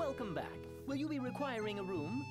Welcome back. Will you be requiring a room?